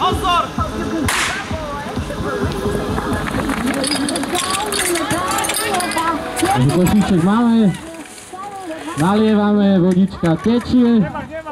Ozor! Zgłosiczek mamy. Nalewamy wodniczka pieci. Nie ma, nie ma.